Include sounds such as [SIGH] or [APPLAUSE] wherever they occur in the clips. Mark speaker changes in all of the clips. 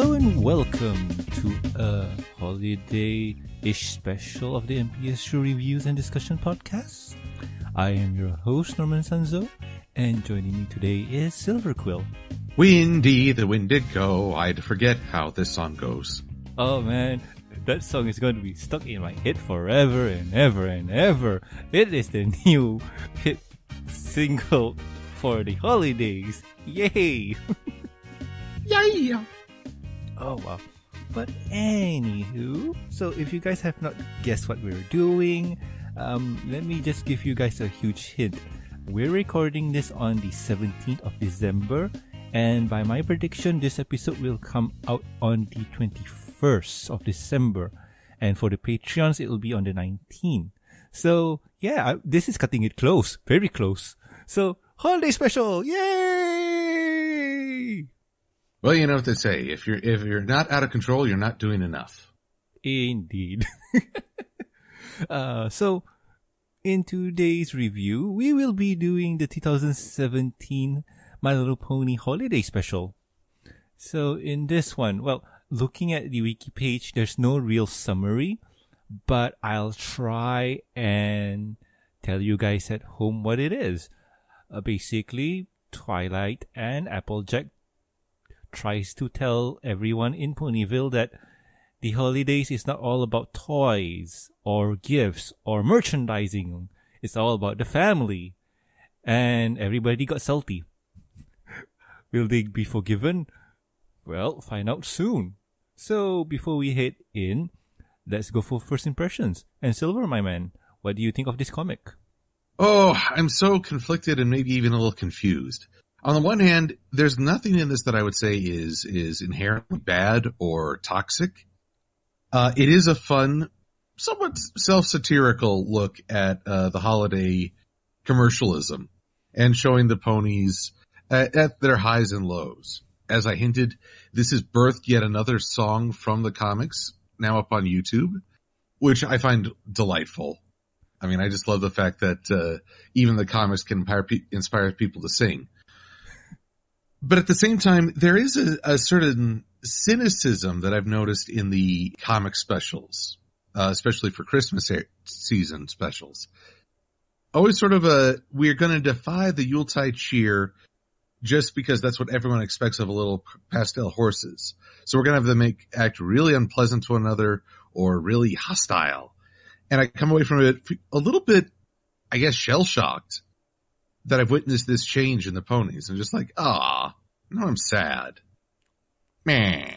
Speaker 1: Hello and welcome to a holiday-ish special of the MBS Show Reviews and Discussion Podcast. I am your host, Norman Sanzo, and joining me today is Silver Quill.
Speaker 2: Windy, the wind did go. I'd forget how this song goes.
Speaker 1: Oh man, that song is going to be stuck in my head forever and ever and ever. It is the new hit single for the holidays. Yay! [LAUGHS]
Speaker 2: Yeah.
Speaker 1: Oh wow. But anywho, so if you guys have not guessed what we're doing, um, let me just give you guys a huge hint. We're recording this on the 17th of December, and by my prediction, this episode will come out on the 21st of December. And for the Patreons, it will be on the 19th. So, yeah, this is cutting it close, very close. So, holiday special, yay!
Speaker 2: Well, you know what they say. If you're if you're not out of control, you're not doing enough.
Speaker 1: Indeed. [LAUGHS] uh, so, in today's review, we will be doing the 2017 My Little Pony Holiday Special. So, in this one, well, looking at the wiki page, there's no real summary, but I'll try and tell you guys at home what it is. Uh, basically, Twilight and Applejack tries to tell everyone in Ponyville that the holidays is not all about toys or gifts or merchandising. It's all about the family. And everybody got salty. [LAUGHS] Will they be forgiven? Well, find out soon. So before we head in, let's go for first impressions. And Silver, my man, what do you think of this comic?
Speaker 2: Oh, I'm so conflicted and maybe even a little confused. On the one hand, there's nothing in this that I would say is is inherently bad or toxic. Uh, it is a fun, somewhat self-satirical look at uh, the holiday commercialism and showing the ponies at, at their highs and lows. As I hinted, this has birthed yet another song from the comics now up on YouTube, which I find delightful. I mean, I just love the fact that uh, even the comics can inspire, inspire people to sing. But at the same time, there is a, a certain cynicism that I've noticed in the comic specials, uh, especially for Christmas season specials. Always sort of a, we're going to defy the Yuletide cheer just because that's what everyone expects of a little pastel horses. So we're going to have them make, act really unpleasant to one another or really hostile. And I come away from it a little bit, I guess, shell shocked that I've witnessed this change in the ponies and just like, ah, now I'm sad. Meh.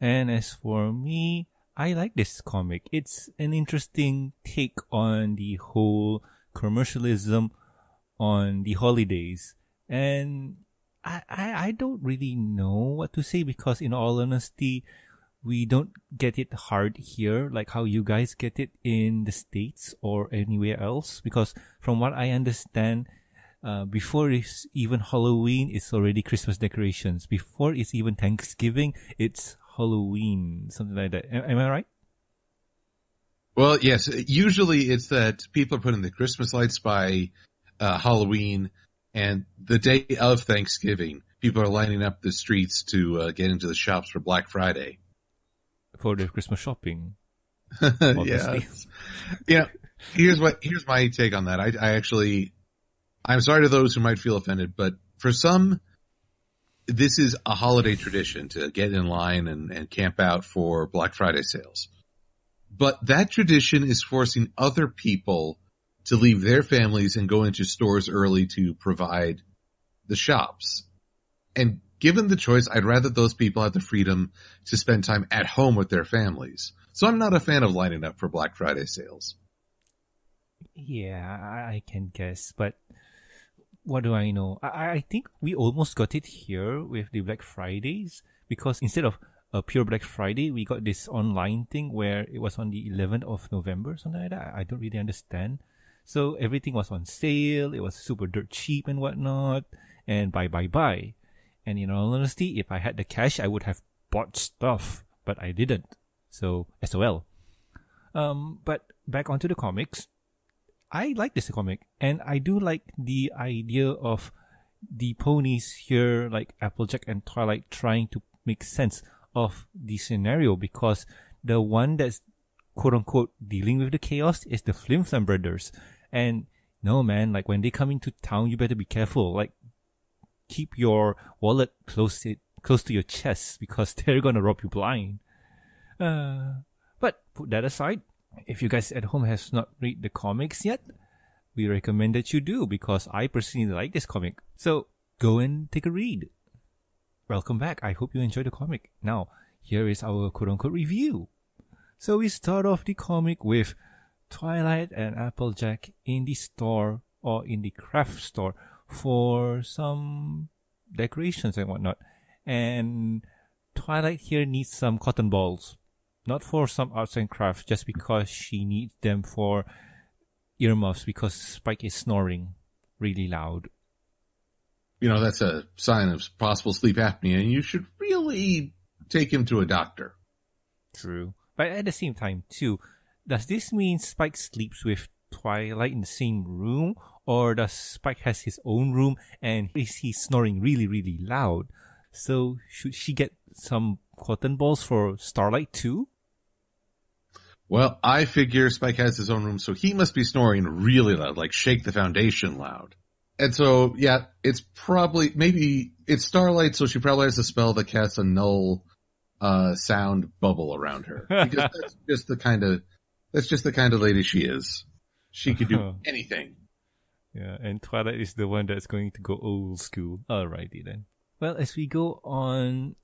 Speaker 1: And as for me, I like this comic. It's an interesting take on the whole commercialism on the holidays. And I, I, I don't really know what to say because in all honesty, we don't get it hard here like how you guys get it in the States or anywhere else. Because from what I understand, uh, before it's even Halloween, it's already Christmas decorations. Before it's even Thanksgiving, it's Halloween, something like that. Am, am I right?
Speaker 2: Well, yes, usually it's that people are putting the Christmas lights by uh, Halloween and the day of Thanksgiving, people are lining up the streets to uh, get into the shops for Black Friday.
Speaker 1: For the Christmas shopping. [LAUGHS]
Speaker 2: yeah. Yeah. Here's what, here's my take on that. I, I actually, I'm sorry to those who might feel offended, but for some, this is a holiday tradition to get in line and, and camp out for Black Friday sales. But that tradition is forcing other people to leave their families and go into stores early to provide the shops. And given the choice, I'd rather those people have the freedom to spend time at home with their families. So I'm not a fan of lining up for Black Friday sales.
Speaker 1: Yeah, I, I can guess, but what do I know? I, I think we almost got it here with the Black Fridays because instead of a pure Black Friday, we got this online thing where it was on the 11th of November, something like that. I don't really understand. So everything was on sale. It was super dirt cheap and whatnot. And buy, buy, buy. And in all honesty, if I had the cash, I would have bought stuff, but I didn't. So SOL. Um, but back onto the comics. I like this comic, and I do like the idea of the ponies here, like Applejack and Twilight, trying to make sense of the scenario because the one that's quote unquote dealing with the chaos is the Flim Flam brothers. And no man, like when they come into town, you better be careful. Like keep your wallet close to, close to your chest because [LAUGHS] they're gonna rob you blind. Uh, but put that aside, if you guys at home has not read the comics yet, we recommend that you do because I personally like this comic. So go and take a read. Welcome back. I hope you enjoyed the comic. Now, here is our quote unquote review. So we start off the comic with Twilight and Applejack in the store or in the craft store for some decorations and whatnot. And Twilight here needs some cotton balls. Not for some arts and crafts, just because she needs them for earmuffs because Spike is snoring really loud.
Speaker 2: You know, that's a sign of possible sleep apnea and you should really take him to a doctor.
Speaker 1: True. But at the same time, too, does this mean Spike sleeps with Twilight in the same room? Or does Spike has his own room and is he snoring really, really loud? So should she get some cotton balls for Starlight too?
Speaker 2: Well, I figure Spike has his own room, so he must be snoring really loud, like shake the foundation loud. And so, yeah, it's probably, maybe, it's Starlight, so she probably has a spell that casts a null, uh, sound bubble around her. [LAUGHS] Because that's just the kind of, that's just the kind of lady she is. She could do [LAUGHS] anything.
Speaker 1: Yeah, and Twilight is the one that's going to go old school. Alrighty then. Well, as we go on,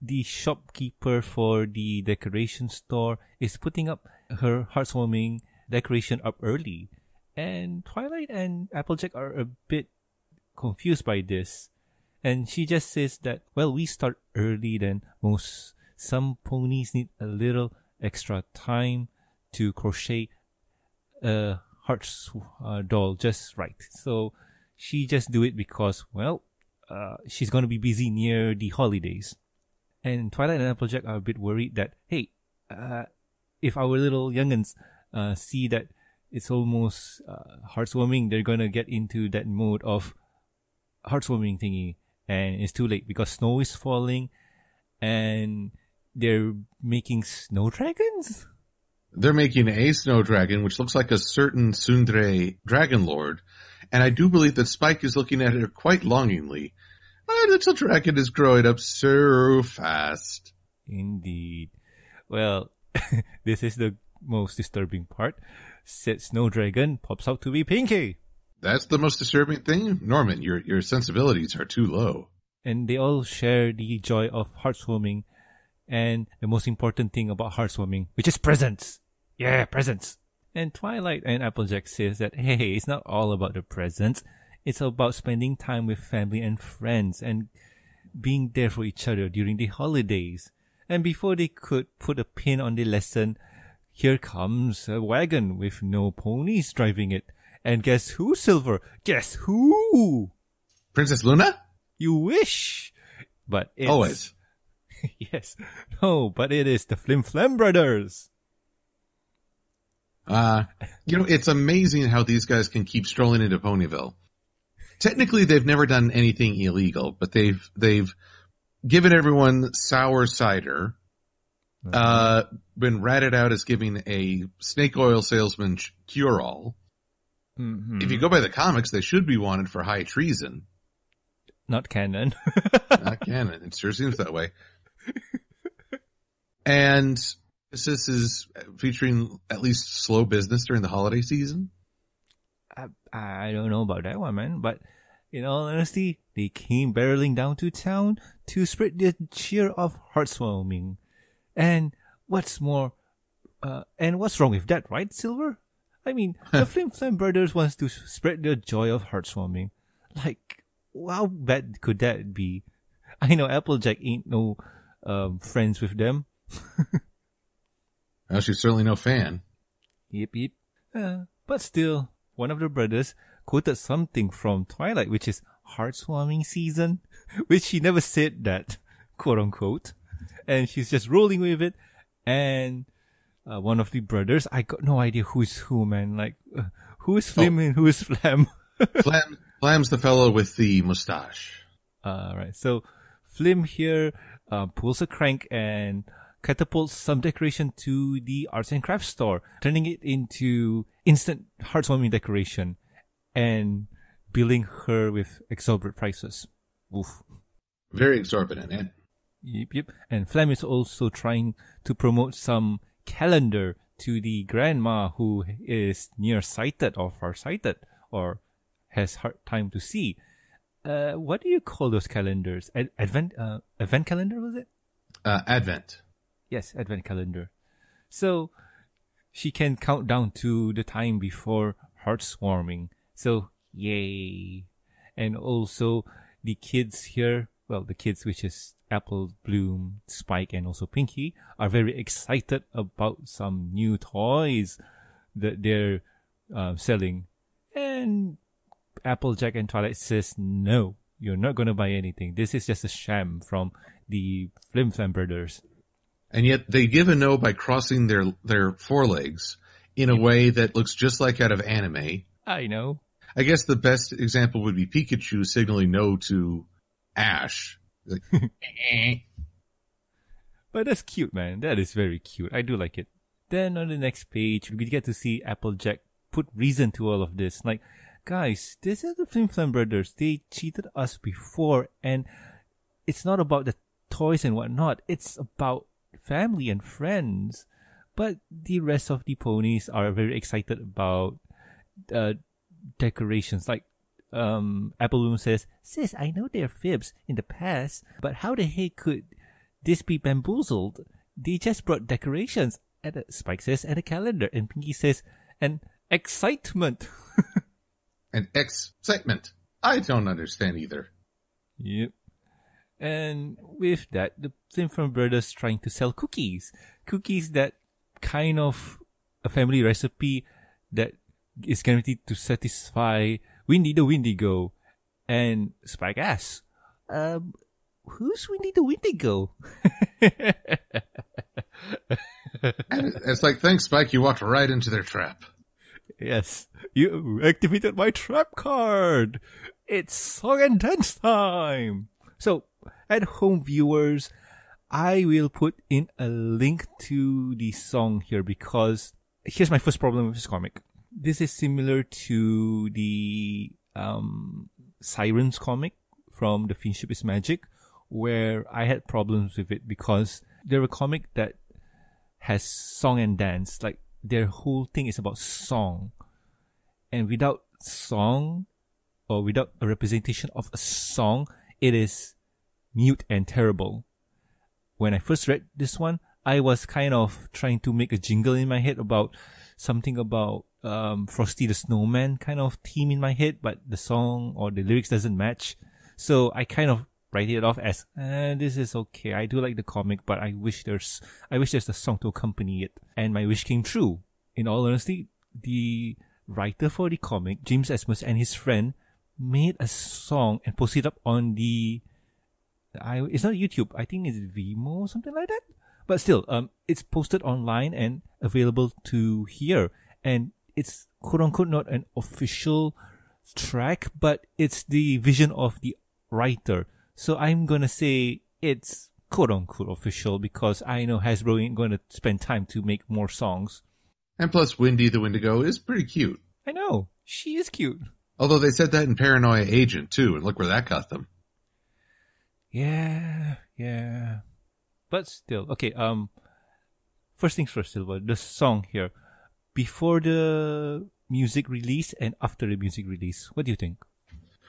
Speaker 1: the shopkeeper for the decoration store is putting up her heartwarming decoration up early. And Twilight and Applejack are a bit confused by this. And she just says that, well, we start early than most. Some ponies need a little extra time to crochet a heart uh, doll just right. So she just do it because, well, uh, she's going to be busy near the holidays. And Twilight and Applejack are a bit worried that, hey, uh, if our little youngins uh, see that it's almost uh, heartwarming, they're going to get into that mode of heartwarming thingy. And it's too late because snow is falling and they're making snow dragons?
Speaker 2: They're making a snow dragon, which looks like a certain Tsundere dragon lord. And I do believe that Spike is looking at her quite longingly. My little dragon is growing up so fast.
Speaker 1: Indeed. Well, [LAUGHS] this is the most disturbing part. Said Snow Dragon pops out to be Pinkie.
Speaker 2: That's the most disturbing thing? Norman, your, your sensibilities are too low.
Speaker 1: And they all share the joy of heartwarming and the most important thing about heartwarming, which is presents. Yeah, presents. And Twilight and Applejack says that, hey, it's not all about the presents. It's about spending time with family and friends and being there for each other during the holidays. And before they could put a pin on the lesson, here comes a wagon with no ponies driving it. And guess who, Silver? Guess who?
Speaker 2: Princess Luna?
Speaker 1: You wish. But it's...
Speaker 2: Always. [LAUGHS]
Speaker 1: yes. No, but it is the Flim Flam brothers.
Speaker 2: Uh, you know, it's amazing how these guys can keep strolling into Ponyville. Technically, they've never done anything illegal, but they've, they've given everyone sour cider,
Speaker 1: Mm-hmm.
Speaker 2: uh, been ratted out as giving a snake oil salesman cure all.
Speaker 1: Mhm.
Speaker 2: If you go by the comics, they should be wanted for high treason.
Speaker 1: Not canon. [LAUGHS]
Speaker 2: Not canon. It sure seems that way. And this is featuring at least slow business during the holiday season.
Speaker 1: I, I don't know about that one, man. But in all honesty, they came barreling down to town to spread the cheer of heartwarming. And what's more, uh, and what's wrong with that, right, Silver? I mean, [LAUGHS] the Flim Flam brothers wants to spread the joy of heartwarming. Like, how bad could that be? I know Applejack ain't no um, friends with them. [LAUGHS]
Speaker 2: Well, she's certainly no fan.
Speaker 1: Yep, yep. Uh, but still, one of the brothers quoted something from Twilight, which is heartwarming season, [LAUGHS] which she never said that, quote unquote. And she's just rolling with it. And uh, one of the brothers, I got no idea who's who, man. Like, uh, who is Flim and who is Flam? [LAUGHS]
Speaker 2: Flam, Flam's the fellow with the mustache.
Speaker 1: Alright, so Flim here uh, pulls a crank and catapults some decoration to the arts and crafts store, turning it into instant heartwarming decoration and billing her with exorbitant prices. Oof.
Speaker 2: Very exorbitant. And
Speaker 1: Yep, yep. And Flem is also trying to promote some calendar to the grandma who is nearsighted or farsighted or has hard time to see. Uh, what do you call those calendars? Ad- advent, uh, advent calendar was it?
Speaker 2: uh, Advent.
Speaker 1: Yes, advent calendar. So she can count down to the time before heartswarming. So yay! And also the kids here, well, the kids which is Apple, Bloom, Spike, and also Pinkie are very excited about some new toys that they're uh, selling. And Applejack and Twilight says, no, you're not going to buy anything. This is just a sham from the Flim Flam brothers.
Speaker 2: And yet they give a no by crossing their, their forelegs in a way that looks just like out of anime.
Speaker 1: I know.
Speaker 2: I guess the best example would be Pikachu signaling no to Ash. Like, [LAUGHS] "Eh."
Speaker 1: But that's cute, man. That is very cute. I do like it. Then on the next page, we get to see Applejack put reason to all of this. Like, guys, this is the Flim Flam brothers. They cheated us before, and it's not about the toys and whatnot. It's about family and friends. But the rest of the ponies are very excited about uh, decorations. Like, um, Apple says, Sis, I know they're fibs in the past, but how the heck could this be bamboozled? They just brought decorations. And uh, Spike says, and a calendar. And Pinkie says, and excitement. [LAUGHS]
Speaker 2: and excitement. I don't understand either.
Speaker 1: Yep. And with that, the Flim brothers trying to sell cookies. Cookies that kind of a family recipe that is guaranteed to satisfy Windy the Windigo. And Spike asks, um, who's Windy the Windigo?
Speaker 2: And it's like, thanks, Spike, you walked right into their trap.
Speaker 1: yes, you activated my trap card. It's song and dance time. So, at home viewers, I will put in a link to the song here because here's my first problem with this comic. This is similar to the um, Sirens comic from The Fiendship is Magic, where I had problems with it because they're a comic that has song and dance. Like their whole thing is about song. And without song or without a representation of a song, it is mute and terrible. When I first read this one, I was kind of trying to make a jingle in my head about something about um, Frosty the Snowman kind of theme in my head, but the song or the lyrics doesn't match. So I kind of write it off as, eh, this is okay. I do like the comic, but I wish there's, I wish there's a song to accompany it. And my wish came true. In all honesty, the writer for the comic, James Asmus and his friend made a song and posted it up on the, I, it's not YouTube. I think it's Vimeo or something like that. But still, um, it's posted online and available to hear. And it's quote unquote not an official track, but it's the vision of the writer. So I'm gonna say it's quote unquote official because I know Hasbro ain't gonna spend time to make more songs.
Speaker 2: And plus, Wendy the Wendigo is pretty cute.
Speaker 1: I know. She is cute.
Speaker 2: Although they said that in Paranoia Agent too, and look where that got them.
Speaker 1: Yeah, yeah. But still, okay, um, first things first, Silver, the song here. Before the music release and after the music release, what do you think?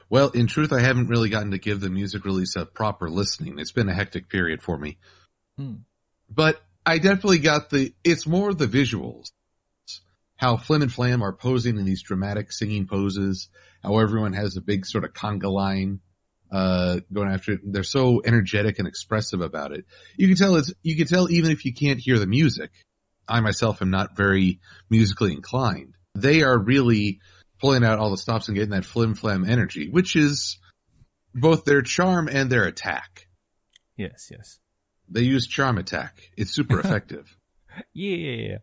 Speaker 2: Well, in truth, I haven't really gotten to give the music release a proper listening. It's been a hectic period for me.
Speaker 1: Hmm.
Speaker 2: But I definitely got the, it's more the visuals. How Flim and Flam are posing in these dramatic singing poses. How everyone has a big sort of conga line, uh, going after it. They're so energetic and expressive about it. You can tell it's, you can tell even if you can't hear the music. I myself am not very musically inclined. They are really pulling out all the stops and getting that flim flam energy, which is both their charm and their attack.
Speaker 1: Yes, yes.
Speaker 2: They use charm attack. It's super [LAUGHS] effective.
Speaker 1: Yeah yeah.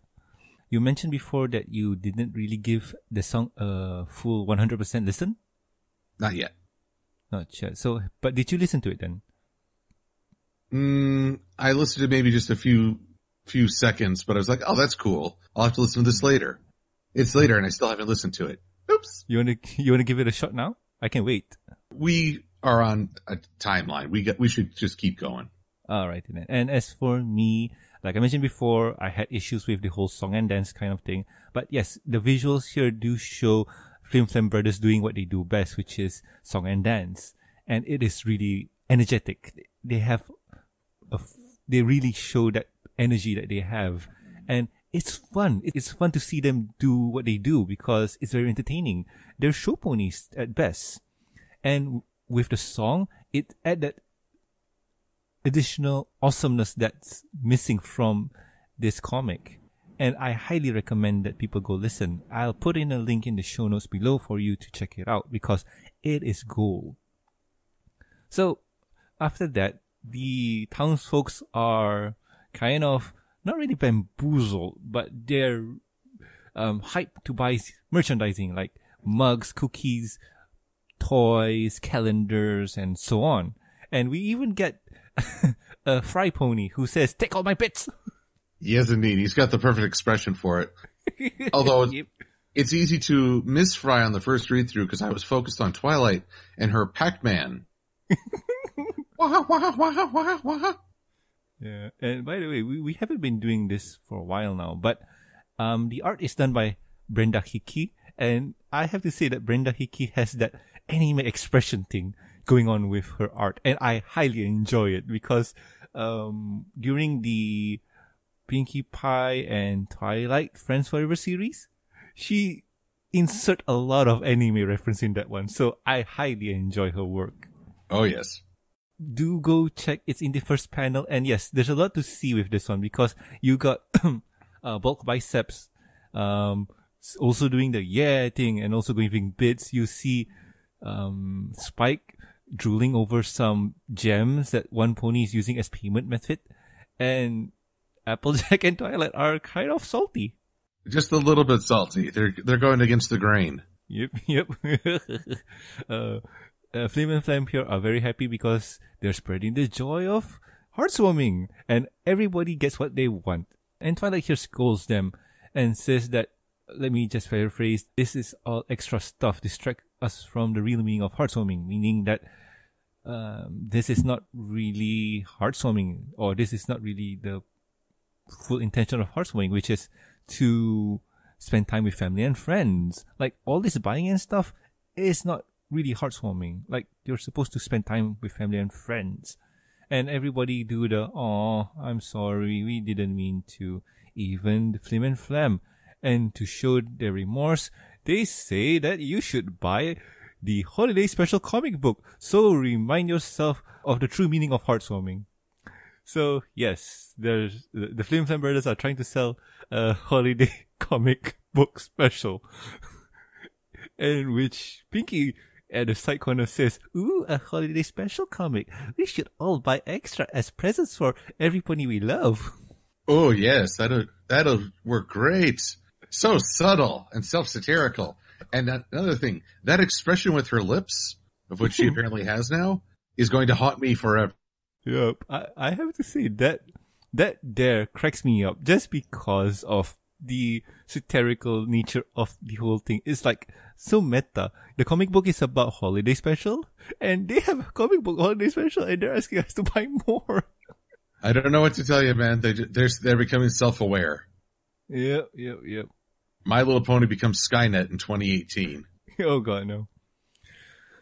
Speaker 1: You mentioned before that you didn't really give the song a full 100% listen?
Speaker 2: Not yet.
Speaker 1: Not yet. So, but did you listen to it then?
Speaker 2: Mm, I listened to maybe just a few few seconds, but I was like, oh, that's cool. I'll have to listen to this later. It's later, and I still haven't listened to it. Oops.
Speaker 1: You wanna you wanna give it a shot now? I can wait.
Speaker 2: We are on a timeline. We get we should just keep going.
Speaker 1: All right then. And as for me, like I mentioned before, I had issues with the whole song and dance kind of thing. But yes, the visuals here do show Flim Flam Brothers doing what they do best, which is song and dance. And it is really energetic. They have a, they really show that energy that they have. And it's fun. It's fun to see them do what they do because it's very entertaining. They're show ponies at best. And with the song, it add that additional awesomeness that's missing from this comic. And I highly recommend that people go listen. I'll put in a link in the show notes below for you to check it out because it is gold. So after that, the townsfolk are kind of not really bamboozled, but they're um, hyped to buy merchandising like mugs, cookies, toys, calendars, and so on. And we even get [LAUGHS] a fry pony who says, "Take all my bits." [LAUGHS]
Speaker 2: Yes, indeed. He's got the perfect expression for it. Although [LAUGHS]
Speaker 1: Yep.
Speaker 2: it's easy to miss Fry on the first read through because I was focused on Twilight and her Pac-Man. [LAUGHS] wah, wah, wah, wah, wah.
Speaker 1: Yeah. And by the way, we, we haven't been doing this for a while now, but um, the art is done by Brenda Hickey. And I have to say that Brenda Hickey has that anime expression thing going on with her art. And I highly enjoy it because um, during the Pinkie Pie and Twilight Friends Forever series, she insert a lot of anime reference in that one. So I highly enjoy her work
Speaker 2: Oh yes.
Speaker 1: do go check. It's in the first panel, and yes, there's a lot to see with this one because you got [CLEARS THROAT] uh, bulk biceps, um, also doing the yeah thing, and also giving bits. You see, um, Spike drooling over some gems that one pony is using as payment method, and Applejack [LAUGHS] and Twilight are kind of salty.
Speaker 2: Just a little bit salty. They're they're going against the grain.
Speaker 1: Yep, [LAUGHS] yep. [LAUGHS] uh, uh, Flame and Flam here are very happy because they're spreading the joy of heartwarming and everybody gets what they want. And Twilight here scolds them and says that, let me just paraphrase, this is all extra stuff, distract us from the real meaning of heartwarming, meaning that um, this is not really heartwarming or this is not really the full intention of heartwarming, which is to spend time with family and friends. Like all this buying and stuff is not really heartwarming. Like you're supposed to spend time with family and friends. And everybody do the, oh, I'm sorry, we didn't mean to. Even the Flim and Flam. And to show their remorse, they say that you should buy the holiday special comic book. So remind yourself of the true meaning of heartwarming. So yes, there's the, Flim Flam brothers are trying to sell a holiday [LAUGHS] comic book special, [LAUGHS] in which Pinkie at the side corner says, "Ooh, a holiday special comic. We should all buy extra as presents for everybody we love." [LAUGHS]
Speaker 2: Oh yes, that'll that'll work great. So subtle and self-satirical. And that, another thing, that expression with her lips, of which she apparently has now, is going to haunt me forever.
Speaker 1: Yep. I, I have to say that that there cracks me up just because of the satirical nature of the whole thing. It's like so meta. The comic book is about holiday special and they have a comic book holiday special and they're asking us to buy more.
Speaker 2: I don't know what to tell you, man. They they're they're becoming self-aware.
Speaker 1: Yep, yep, yep.
Speaker 2: My Little Pony becomes Skynet in 2018. [LAUGHS]
Speaker 1: oh god, no.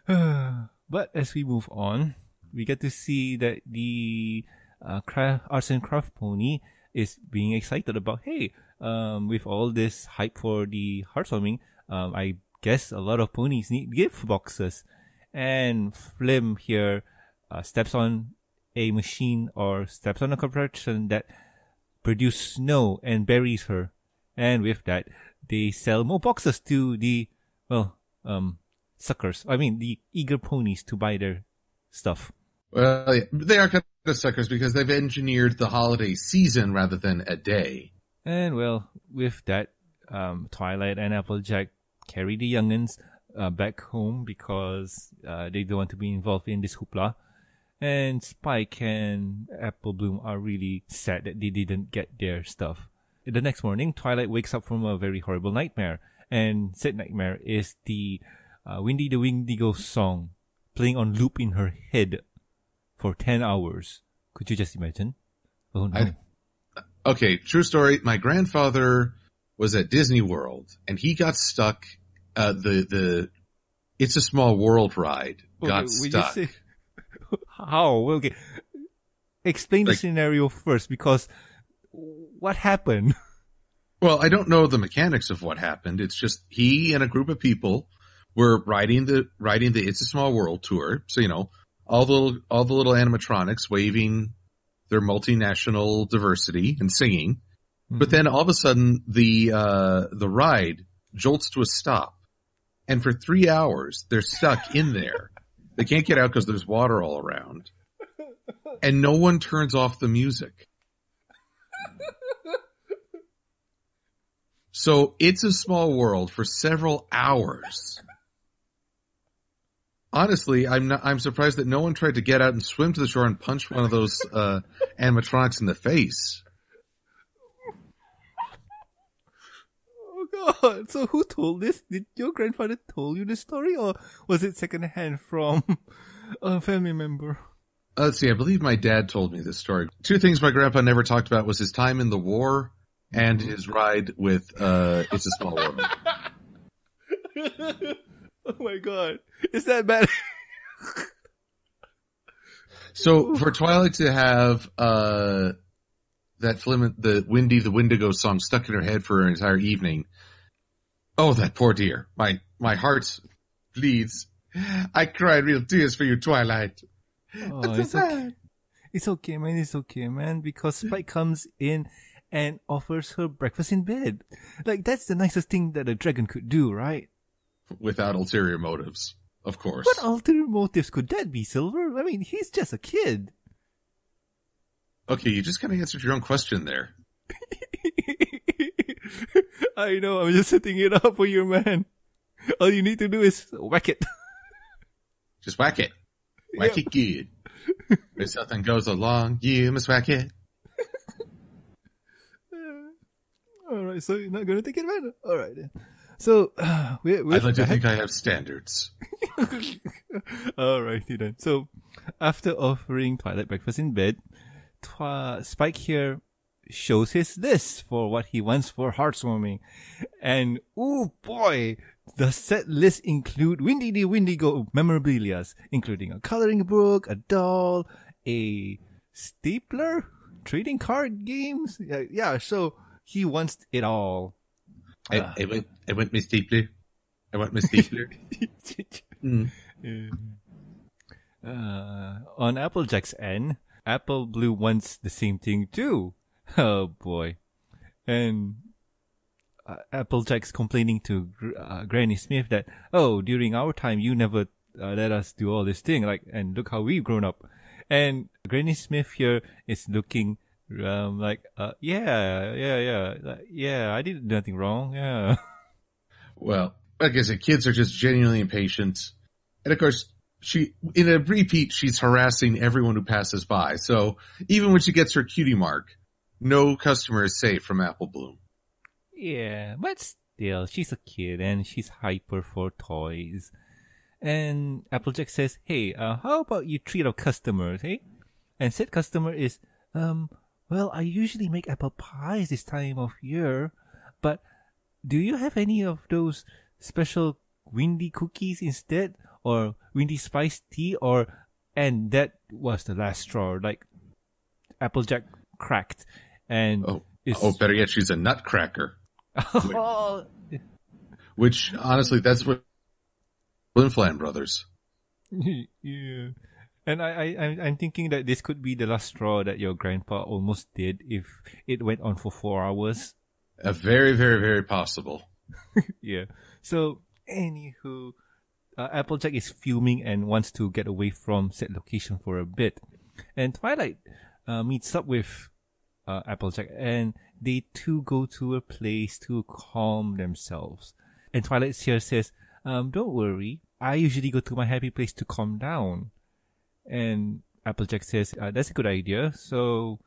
Speaker 1: [SIGHS] but as we move on, we get to see that the uh, craft, arts and craft pony is being excited about, hey, um, with all this hype for the heartwarming, um, I guess a lot of ponies need gift boxes. And Flim here uh, steps on a machine or steps on a contraption that produces snow and buries her. And with that, they sell more boxes to the, well, um, suckers. I mean, the eager ponies to buy their stuff.
Speaker 2: Well, yeah, they are kind of suckers because they've engineered the holiday season rather than a day.
Speaker 1: And well, with that, um, Twilight and Applejack carry the youngins uh, back home because uh, they don't want to be involved in this hoopla. And Spike and Apple Bloom are really sad that they didn't get their stuff. The next morning, Twilight wakes up from a very horrible nightmare. And said nightmare is the uh, Windy the Windigo song playing on loop in her head for 10 hours. Could you just imagine? Oh no.
Speaker 2: I- Okay, true story. My grandfather was at Disney World and he got stuck. Uh, the the it's a small world ride got
Speaker 1: Okay,
Speaker 2: stuck.
Speaker 1: say- [LAUGHS] how? Okay. Explain the scenario first because what happened? [LAUGHS]
Speaker 2: Well, I don't know the mechanics of what happened. It's just he and a group of people were riding the riding the It's a Small World tour. So you know all the little, all the little animatronics waving their multinational diversity and singing. But then all of a sudden the uh, the ride jolts to a stop, and for three hours they're stuck in there. [LAUGHS] They can't get out because there's water all around, and no one turns off the music. [LAUGHS] So it's a small world for several hours. Honestly, I'm not, I'm surprised that no one tried to get out and swim to the shore and punch one of those uh, animatronics in the face.
Speaker 1: Oh god! So who told this? Did your grandfather told you this story, or was it secondhand from a family member?
Speaker 2: Uh, Let's see. I believe my dad told me this story. Two things my grandpa never talked about was his time in the war and his ride with uh, "It's a Small World." [LAUGHS] [LAUGHS]
Speaker 1: oh my god! Is that bad? [LAUGHS]
Speaker 2: So for Twilight to have uh, that film, the Windy the Windigo song stuck in her head for an entire evening. Oh, that poor dear. My my heart bleeds. I cried real tears for you, Twilight.
Speaker 1: Oh,
Speaker 2: That's so
Speaker 1: it's okay. It's okay, man. It's okay, man. Because Spike comes in and offers her breakfast in bed. Like that's the nicest thing that a dragon could do, right?
Speaker 2: Without ulterior motives, of course.
Speaker 1: What ulterior motives could that be, Silver? I mean, he's just a kid.
Speaker 2: Okay, you just kind of answered your own question there. [LAUGHS]
Speaker 1: I know. I'm just setting it up for you, man. All you need to do is whack it. [LAUGHS]
Speaker 2: Just whack it. Whack
Speaker 1: Yep.
Speaker 2: it good. if something goes along, you must whack it. [LAUGHS]
Speaker 1: All right, so you're not gonna take it, man. All right then. So uh, [SIGHS] we we
Speaker 2: I'd like to think I have standards. [LAUGHS]
Speaker 1: Alrighty then. So, after offering Twilight breakfast in bed, Twi- Spike here shows his list for what he wants for heartwarming. And, oh boy, the set list include Windy the Windigo memorabilias, including a coloring book, a doll, a stapler, trading card games. Yeah, yeah so he wants it all.
Speaker 2: I,
Speaker 1: Ah.
Speaker 2: I went, I went Miss Deepler. I went Miss Deepler. [LAUGHS] mm.
Speaker 1: Uh, on Applejack's end, Apple Bloom wants the same thing too. [LAUGHS] Oh boy. And uh, Applejack's complaining to uh, Granny Smith that, oh, during our time, you never uh, let us do all this thing. Like, and look how we've grown up. And Granny Smith here is looking, um, like, uh, yeah, yeah, yeah, like, yeah, I did nothing wrong. Yeah. [LAUGHS]
Speaker 2: Well, like I said, kids are just genuinely impatient. And of course, she, in a repeat, she's harassing everyone who passes by. So even when she gets her cutie mark, no customer is safe from Apple Bloom.
Speaker 1: Yeah, but still, she's a kid and she's hyper for toys. And Applejack says, "Hey, uh, how about you treat our customers, hey?" And said customer is, um, well, I usually make apple pies this time of year, but do you have any of those special windy cookies instead, or windy spice tea, or and that was the last straw. Like Applejack cracked, and
Speaker 2: Oh,
Speaker 1: is
Speaker 2: oh, better yet, she's a nutcracker. [LAUGHS]
Speaker 1: oh,
Speaker 2: Which, honestly, that's what Flim Flam Brothers. [LAUGHS]
Speaker 1: yeah. And I, I, I'm- I'm thinking that this could be the last straw that your grandpa almost did if it went on for four hours.
Speaker 2: A very, very, very possible. [LAUGHS]
Speaker 1: Yeah. So, anywho, uh, Applejack is fuming and wants to get away from said location for a bit. And Twilight uh, meets up with uh, Applejack and they two go to a place to calm themselves. And Twilight here says, um, don't worry. I usually go to my happy place to calm down. And Applejack says, uh, that's a good idea. So,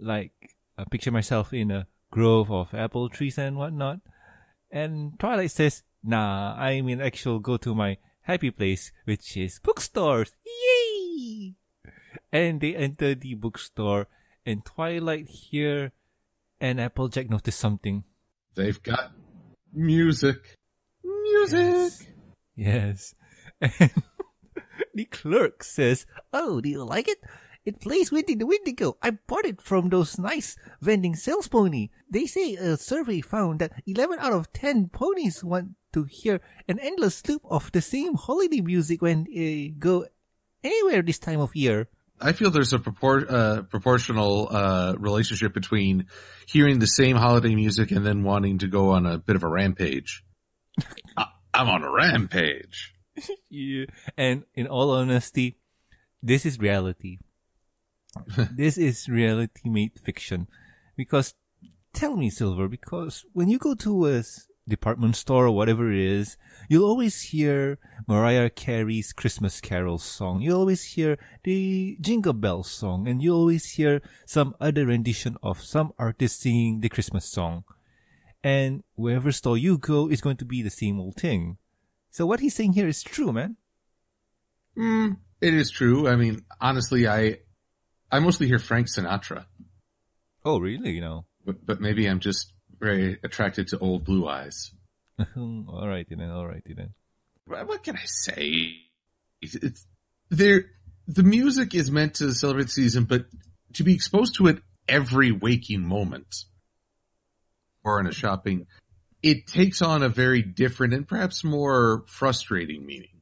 Speaker 1: like, I picture myself in a grove of apple trees and whatnot. And Twilight says, nah, I mean, actual go to my happy place, which is bookstores. Yay! And they enter the bookstore and Twilight here and Applejack notice something.
Speaker 2: They've got music. Music!
Speaker 1: Yes. [LAUGHS] And the clerk says, Oh, do you like it? It plays Windy the Windigo. I bought it from those nice vending sales pony. They say a survey found that 11 out of 10 ponies want to hear an endless loop of the same holiday music when they go anywhere this time of year.
Speaker 2: I feel there's a propor- uh, proportional uh, relationship between hearing the same holiday music and then wanting to go on a bit of a rampage. [LAUGHS] I- I'm on a rampage.
Speaker 1: Yeah. And in all honesty, this is reality. [LAUGHS] this is reality made fiction. Because tell me, Silver, because when you go to a department store or whatever it is, you'll always hear Mariah Carey's Christmas Carol song. You'll always hear the Jingle Bell song, and you'll always hear some other rendition of some artist singing the Christmas song. And wherever store you go, it's going to be the same old thing. So what he's saying here is true, man.
Speaker 2: Mm, it is true. I mean, honestly, I I mostly hear Frank Sinatra,
Speaker 1: Oh, really? You know.
Speaker 2: but, but maybe I'm just very attracted to old blue eyes. [LAUGHS]
Speaker 1: all right, then. All right, then.
Speaker 2: What what can I say? It's, it's there. The music is meant to celebrate the season, but to be exposed to it every waking moment, or in a shopping, it takes on a very different and perhaps more frustrating meaning.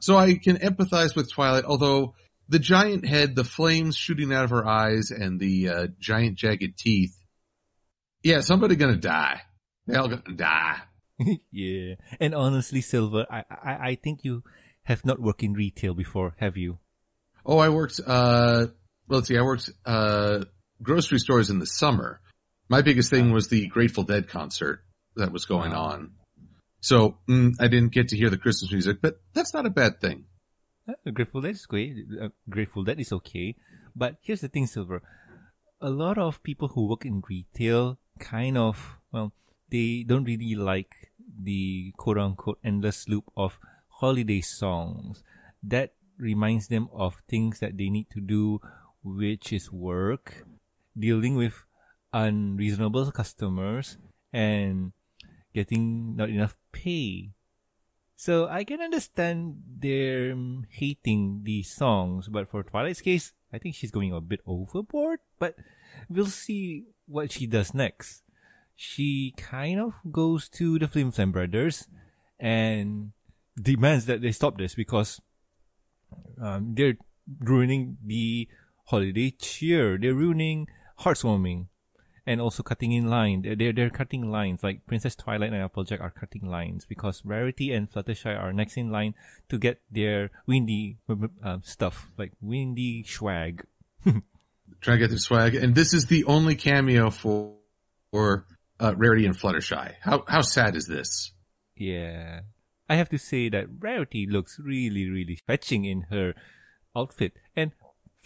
Speaker 2: So I can empathize with Twilight, although the giant head, the flames shooting out of her eyes, and the uh, giant jagged teeth. Yeah, somebody gonna die. They all gonna die. [LAUGHS]
Speaker 1: yeah. And honestly, Silver, I, I I think you have not worked in retail before, have you?
Speaker 2: Oh, I worked, uh, well, let's see, I worked, uh, grocery stores in the summer. My biggest thing was the Grateful Dead concert that was going
Speaker 1: Wow.
Speaker 2: on. So, mm, I didn't get to hear the Christmas music, but that's not a bad thing.
Speaker 1: Uh, Grateful Dead is great. Uh, Grateful Dead is okay. But here's the thing, Silver. A lot of people who work in retail kind of, well, they don't really like the quote unquote endless loop of holiday songs. That reminds them of things that they need to do, which is work, dealing with unreasonable customers, and getting not enough pay. So I can understand their hating these songs, but for Twilight's case, I think she's going a bit overboard. But we'll see what she does next. She kind of goes to the Flim Flam Brothers and demands that they stop this because um, they're ruining the holiday cheer. They're ruining heartwarming and also cutting in line. They're, they're, cutting lines. Like Princess Twilight and Applejack are cutting lines because Rarity and Fluttershy are next in line to get their windy uh, stuff, like windy swag. [LAUGHS]
Speaker 2: Try to get their swag. And this is the only cameo for, for, uh, Rarity and Fluttershy. How, how sad is this?
Speaker 1: Yeah. I have to say that Rarity looks really, really fetching in her outfit. And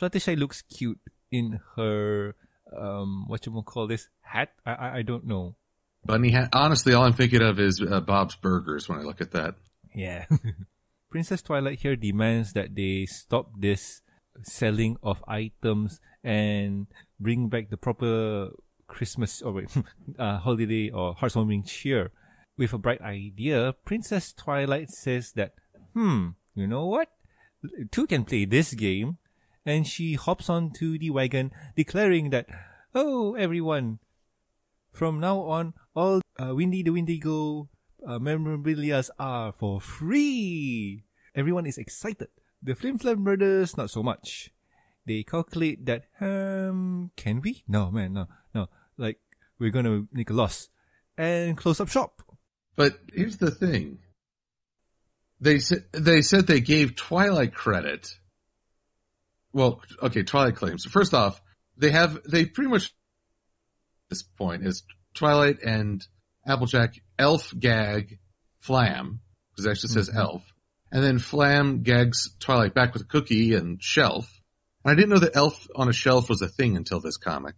Speaker 1: Fluttershy looks cute in her, um, what you call this hat? I, I, I don't know.
Speaker 2: Bunny hat. Honestly, all I'm thinking of is uh, Bob's Burgers when I look at that.
Speaker 1: Yeah. [LAUGHS] Princess Twilight here demands that they stop this selling of items and bring back the proper Christmas or wait, [LAUGHS] uh, holiday or heartwarming cheer. With a bright idea, Princess Twilight says that, hmm, you know what? Two can play this game. And she hops onto the wagon, declaring that, oh, everyone, from now on, all uh, Windy the Windigo uh, memorabilia are for free. Everyone is excited. The Flim Flam brothers, not so much. They calculate that, um, can we? No, man, no, no. Like, we're gonna make a loss. And close up shop.
Speaker 2: But here's the thing. They said, they said they gave Twilight credit. Well, okay, Twilight claims. First off, they have, they pretty much, at this point is Twilight and Applejack, Elf, Gag, Flam, because it actually says
Speaker 1: Mhm.
Speaker 2: Elf, And then Flam gags Twilight back with a cookie and Shelf. And I didn't know that Elf on a Shelf was a thing until this comic.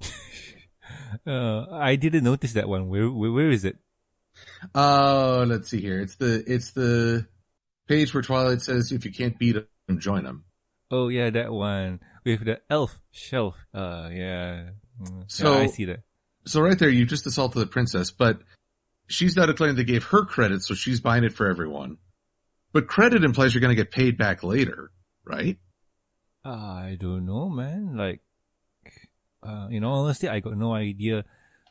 Speaker 2: [LAUGHS]
Speaker 1: Uh, I didn't notice that one. Where, where, where is it?
Speaker 2: Uh, let's see here. It's the, it's the page where Twilight says, if you can't beat them, join them.
Speaker 1: Oh yeah, that one with the elf shelf. Uh, yeah. Mm,
Speaker 2: So-
Speaker 1: yeah, I see that.
Speaker 2: So right there, you just assaulted the princess, but she's now declaring they gave her credit, so she's buying it for everyone. But credit implies you're going to get paid back later, right?
Speaker 1: I don't know, man. Like, uh, in all honesty, I got no idea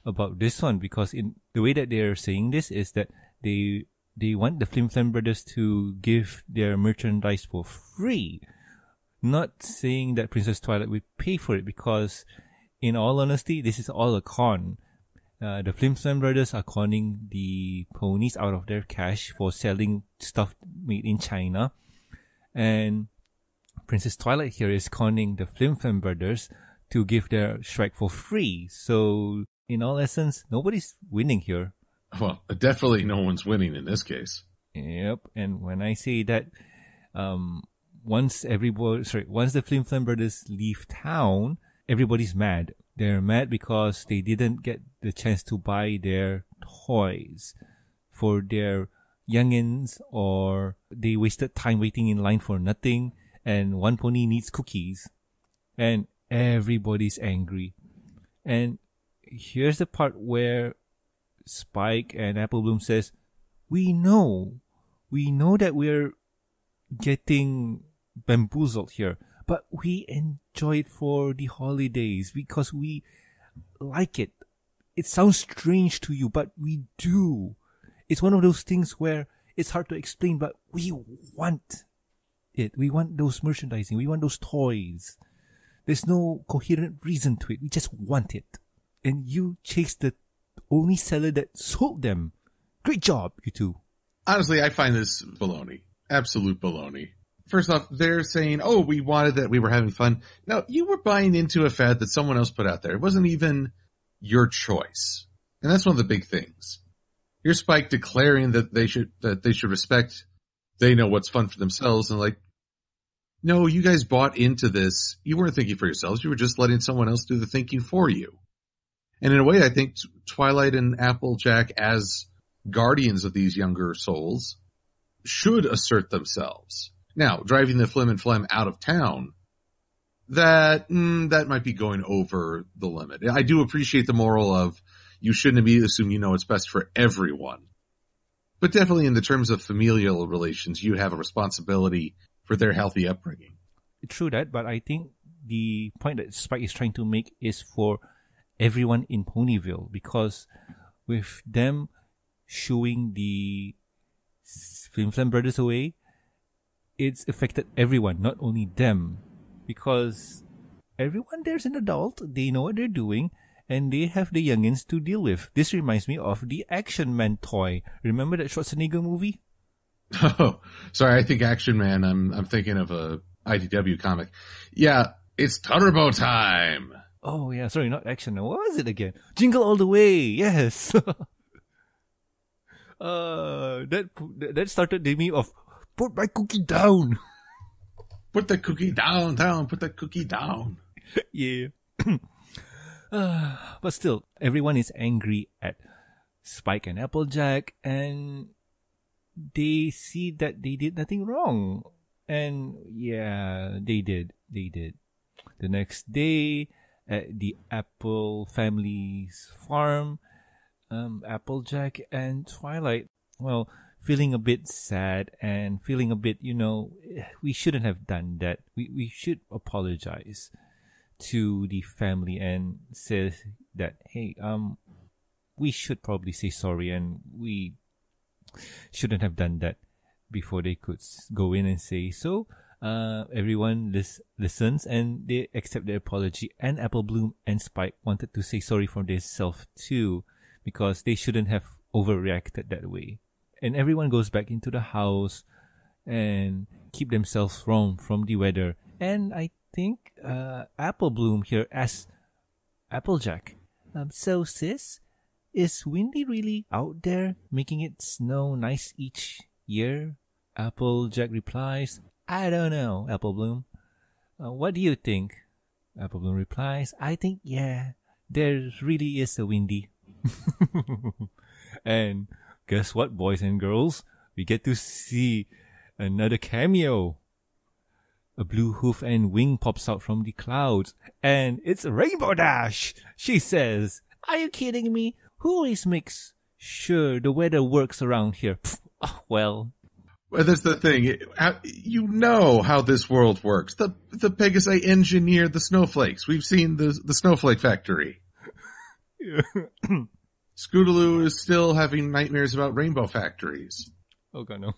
Speaker 1: about this one because in the way that they're saying this is that they they want the Flim Flam brothers to give their merchandise for free, not saying that Princess Twilight will pay for it because, in all honesty, this is all a con. Uh, the Flim Flam brothers are conning the ponies out of their cash for selling stuff made in China, and Princess Twilight here is conning the Flim Flam brothers to give their Shrek for free. So, in all essence, nobody's winning here.
Speaker 2: Well, definitely no one's winning in this case.
Speaker 1: Yep. And when I say that, um, once everybody, sorry, once the Flim Flam brothers leave town, everybody's mad. They're mad because they didn't get the chance to buy their toys for their youngins or they wasted time waiting in line for nothing and one pony needs cookies and everybody's angry. And here's the part where Spike and Apple Bloom says, we know, we know that we're getting bamboozled here, but we enjoy it for the holidays because we like it. It sounds strange to you, but we do. It's one of those things where it's hard to explain, but we want it. We want those merchandising. We want those toys. There's no coherent reason to it. We just want it. And you chase the only seller that sold them. Great job, you two.
Speaker 2: Honestly, I find this baloney. Absolute baloney. First off, they're saying, oh, we wanted that, we were having fun. No, you were buying into a fad that someone else put out there. It wasn't even your choice. And that's one of the big things. Here's Spike declaring that they should, that they should respect, they know what's fun for themselves and like, no, you guys bought into this. You weren't thinking for yourselves. You were just letting someone else do the thinking for you. And in a way, I think Twilight and Applejack as guardians of these younger souls should assert themselves. Now, driving the Flim and Flam out of town, that, mm, that might be going over the limit. I do appreciate the moral of you shouldn't immediately assume you know what's best for everyone. But definitely in the terms of familial relations, you have a responsibility for their healthy upbringing.
Speaker 1: True that, but I think the point that Spike is trying to make is for everyone in Ponyville because with them shooing the Flim Flam brothers away, it's affected everyone, not only them. Because everyone there's an adult, they know what they're doing, and they have the youngins to deal with. This reminds me of the Action Man toy. Remember that Schwarzenegger movie? [LAUGHS]
Speaker 2: Oh, sorry. I think Action Man. I'm I'm thinking of a IDW comic. Yeah, it's Turbo time.
Speaker 1: Oh yeah, sorry, not Action Man. What was it again? Jingle All the Way. Yes. [LAUGHS] uh, that that started the meme of put my cookie down.
Speaker 2: Put the cookie down, down. Put the cookie down. [LAUGHS]
Speaker 1: yeah. uh, [CLEARS THROAT] but still, everyone is angry at Spike and Applejack, and they see that they did nothing wrong. And yeah, they did. They did. The next day, at the Apple family's farm, um, Applejack and Twilight, well, feeling a bit sad and feeling a bit, you know, we shouldn't have done that. We, we should apologize to the family and say that, hey, um, we should probably say sorry and we shouldn't have done that before they could go in and say so. Uh, everyone lis- listens and they accept their apology. And Apple Bloom and Spike wanted to say sorry for themselves too, because they shouldn't have overreacted that way. And everyone goes back into the house and keep themselves warm from the weather. And I think uh, Apple Bloom here asks Applejack, um, so sis, is Windy really out there making it snow nice each year? Applejack replies, I don't know, Apple Bloom. Uh, what do you think? Apple Bloom replies, I think, yeah, there really is a Windy. [LAUGHS] and guess what, boys and girls? We get to see another cameo. A blue hoof and wing pops out from the clouds, and it's Rainbow Dash! She says, Are you kidding me? Who always makes sure the weather works around here? Pfft, [LAUGHS] oh, well,
Speaker 2: Well, that's the thing. You know how this world works. The the Pegasi engineered the snowflakes. We've seen the the snowflake factory. [LAUGHS] Scootaloo is still having nightmares about rainbow factories.
Speaker 1: oh god no.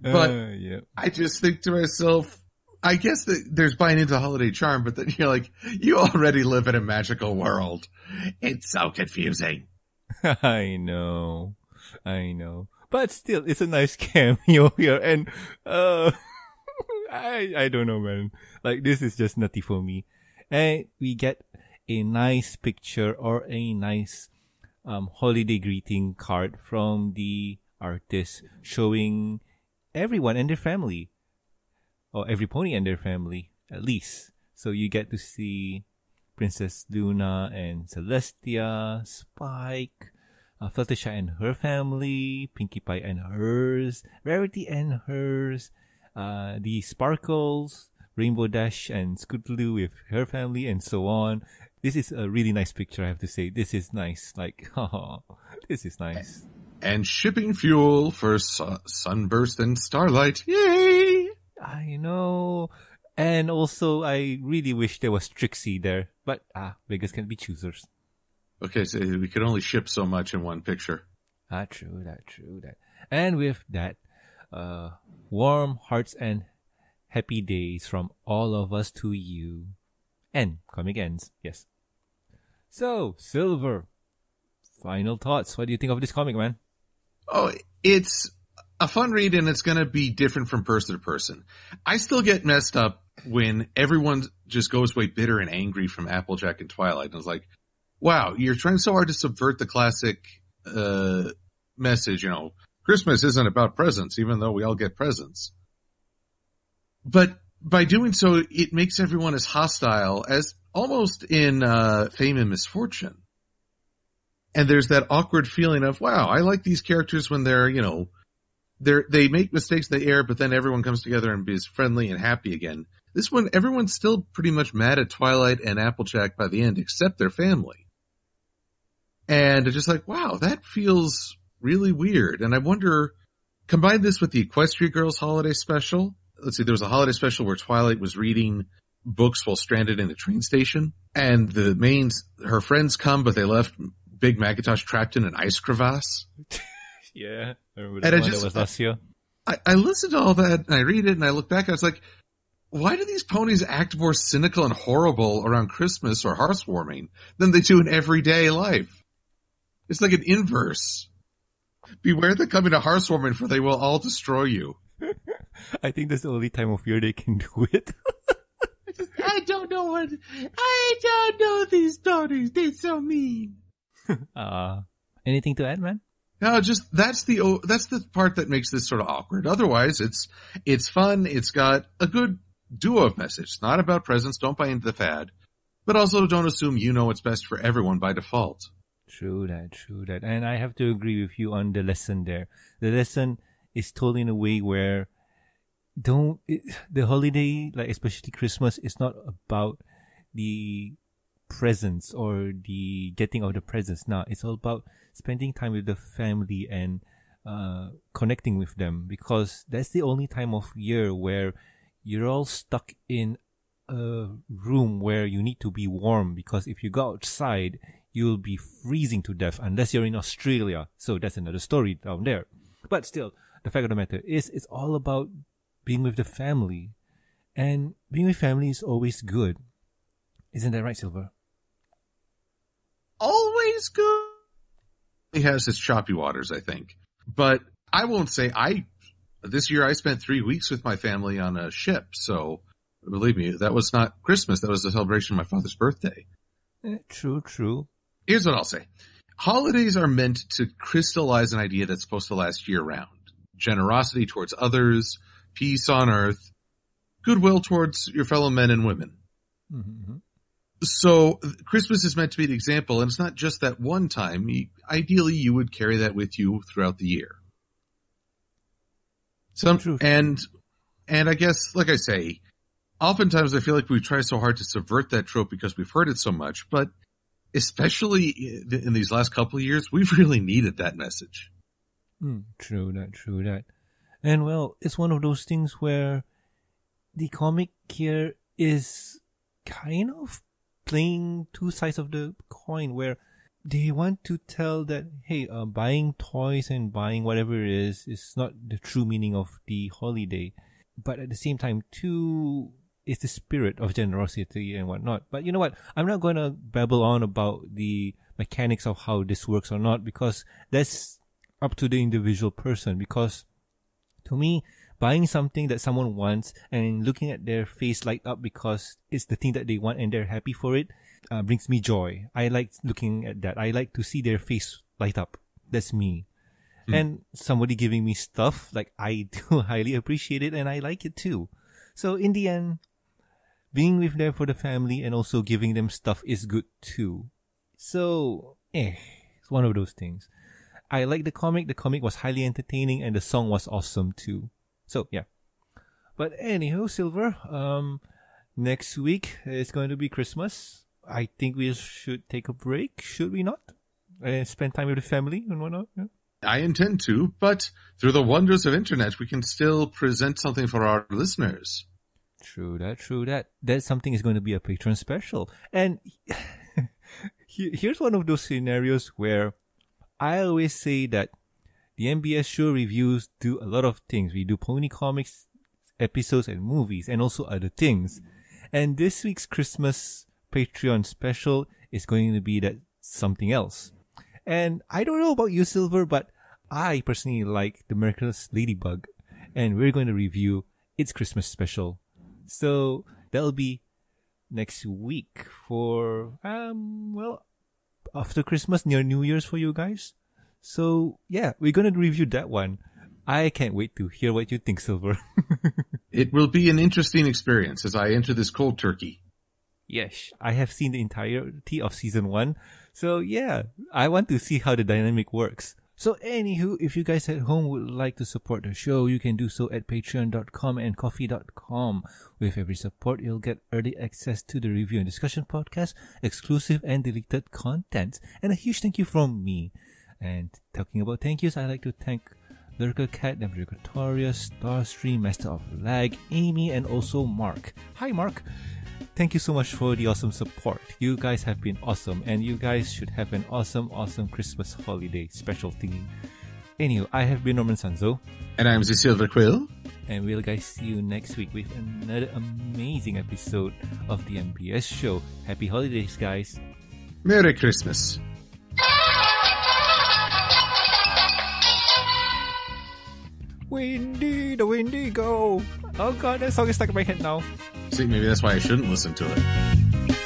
Speaker 2: But-
Speaker 1: Uh, yeah.
Speaker 2: I just think to myself, I guess that there's buying into holiday charm, but then you're like, you already live in a magical world. It's so confusing. [LAUGHS]
Speaker 1: I know. I know. But still, it's a nice [LAUGHS] cameo here and, uh, [LAUGHS] I, I don't know man. Like this is just nutty for me. And we get a nice picture or a nice, um, holiday greeting card from the artist showing everyone and their family. Or every pony and their family, at least. So you get to see Princess Luna and Celestia, Spike, uh, Fluttershy and her family, Pinkie Pie and hers, Rarity and hers, uh, the Sparkles, Rainbow Dash and Scootaloo with her family, and so on. This is a really nice picture, I have to say. This is nice. Like, [LAUGHS] haha, this is nice.
Speaker 2: And shipping fuel for su- Sunburst and Starlight. Yay!
Speaker 1: I know. And also, I really wish there was Trixie there. But, ah, beggars can be choosers.
Speaker 2: Okay, so we could only ship so much in one picture.
Speaker 1: Ah, true that, true that. And with that, uh, warm hearts and happy days from all of us to you. And comic ends, yes. So, Silver, final thoughts. What do you think of this comic, man?
Speaker 2: Oh, it's a fun read and it's going to be different from person to person. I still get messed up when everyone just goes away bitter and angry from Applejack and Twilight. And I was like, wow, you're trying so hard to subvert the classic, uh, message, you know, Christmas isn't about presents, even though we all get presents. But by doing so, it makes everyone as hostile as almost in, uh, Fame and Misfortune. And there's that awkward feeling of wow i like these characters when they're you know they're they make mistakes they err but then everyone comes together and is friendly and happy again. This one everyone's still pretty much mad at twilight and applejack by the end except their family. And it's just like wow that feels really weird. And i wonder combine this with the equestria girls holiday special let's see there was a holiday special where twilight was reading books while stranded in a train station and the main her friends come but they left Big McIntosh trapped in an ice crevasse. [LAUGHS]
Speaker 1: Yeah, I remember
Speaker 2: And I just-
Speaker 1: that was last year.
Speaker 2: I, I listened to all that and I read it and I look back. I was like, why do these ponies act more cynical and horrible around Christmas or housewarming than they do in everyday life? It's like an inverse. Beware the coming to housewarming for they will all destroy you. [LAUGHS]
Speaker 1: I think that's the only time of year they can [LAUGHS] do it.
Speaker 2: I don't know what, I don't know these ponies. They're so mean. [LAUGHS]
Speaker 1: Uh, anything to add, man?
Speaker 2: No, just that's the o- that's the part that makes this sort of awkward. Otherwise, it's it's fun. It's got a good duo of message. It's not about presents. Don't buy into the fad, but also don't assume you know what's best for everyone by default.
Speaker 1: True that, true that. And I have to agree with you on the lesson there. The lesson is told in a way where don't, it, the holiday, like especially Christmas, is not about the presents or the getting of the presents. Now it's all about spending time with the family and, uh, connecting with them because that's the only time of year where you're all stuck in a room where you need to be warm because if you go outside, you'll be freezing to death unless you're in Australia. So that's another story down there. But still, the fact of the matter is, it's all about being with the family. And being with family is always good. Isn't that right, Silver?
Speaker 2: Always good. He has his choppy waters, I think, but I won't say I. This year, I spent three weeks with my family on a ship, so believe me, that was not Christmas. That was the celebration of my father's birthday.
Speaker 1: Eh, true, true.
Speaker 2: Here's what I'll say. Holidays are meant to crystallize an idea that's supposed to last year round. generosity towards others, peace on earth, goodwill towards your fellow men and women.
Speaker 1: Mm-hmm.
Speaker 2: So Christmas is meant to be an example, and it's not just that one time. Ideally, you would carry that with you throughout the year. Some
Speaker 1: True.
Speaker 2: and and I guess, like I say, oftentimes I feel like we try so hard to subvert that trope because we've heard it so much, but especially in these last couple of years, we've [LAUGHS] really needed that message.
Speaker 1: Mm, true that, true that. And well, it's one of those things where the comic here is kind of playing two sides of the coin where they want to tell that, hey, uh, buying toys and buying whatever it is is not the true meaning of the holiday. But at the same time, too, it's the spirit of generosity and whatnot. But you know what? I'm not going to babble on about the mechanics of how this works or not because that's up to the individual person. Because to me, buying something that someone wants and looking at their face light up because it's the thing that they want and they're happy for it uh, brings me joy. I like looking at that. I like to see their face light up. That's me.
Speaker 2: Hmm.
Speaker 1: And somebody giving me stuff, like I [LAUGHS] do highly appreciate it and I like it too. So in the end, being with them for the family and also giving them stuff is good too. So, eh, it's one of those things. I liked the comic. The comic was highly entertaining and the song was awesome too. So yeah. But anywho, Silver, um, next week is going to be Christmas. I think we should take a break, should we not? And spend time with the family and whatnot. Yeah.
Speaker 2: I intend to, but through the wonders of internet, we can still present something for our listeners.
Speaker 1: True that, true that. That something is going to be a patron special. And [LAUGHS] here's one of those scenarios where I always say that the MBS show reviews do a lot of things. We do pony comics episodes and movies and also other things. And this week's Christmas Patreon special is going to be that something else. And I don't know about you, Silver, but I personally like the Miraculous Ladybug. And we're going to review its Christmas special. So that'll be next week for, um, well, after Christmas, near New Year's for you guys. So yeah, we're going to review that one. I can't wait to hear what you think, Silver. [LAUGHS]
Speaker 2: It will be an interesting experience as I enter this cold turkey.
Speaker 1: Yes, I have seen the entirety of season one. So yeah, I want to see how the dynamic works. So anywho, if you guys at home would like to support the show, you can do so at patreon.com and ko-fi.com. With every support, you'll get early access to the review and discussion podcast, exclusive and deleted content, and a huge thank you from me. And talking about thank yous, I'd like to thank Lurker Cat, Navigatorius, Starstream, Master of Lag, Amy, and also Mark. Hi Mark! Thank you so much for the awesome support. You guys have been awesome, and you guys should have an awesome, awesome Christmas holiday special thingy. Anyway, I have been Norman Sanzo,
Speaker 2: And I'm the Silver Quill.
Speaker 1: and we'll guys see you next week with another amazing episode of the MBS show. Happy holidays, guys!
Speaker 2: Merry Christmas.
Speaker 1: Windy, the Windigo. Oh god, that song is stuck in my head now.
Speaker 2: See, maybe that's why I shouldn't listen to it.